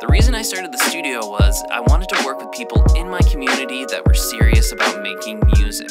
The reason I started the studio was I wanted to work with people in my community that were serious about making music.